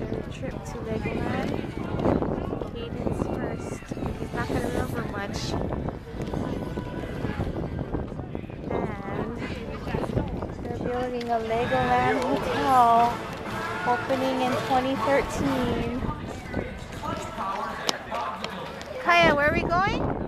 their trip to Legoland. Caden's first. He's not going to remember much. And they're building a Legoland hotel opening in 2013. Kaya, where are we going?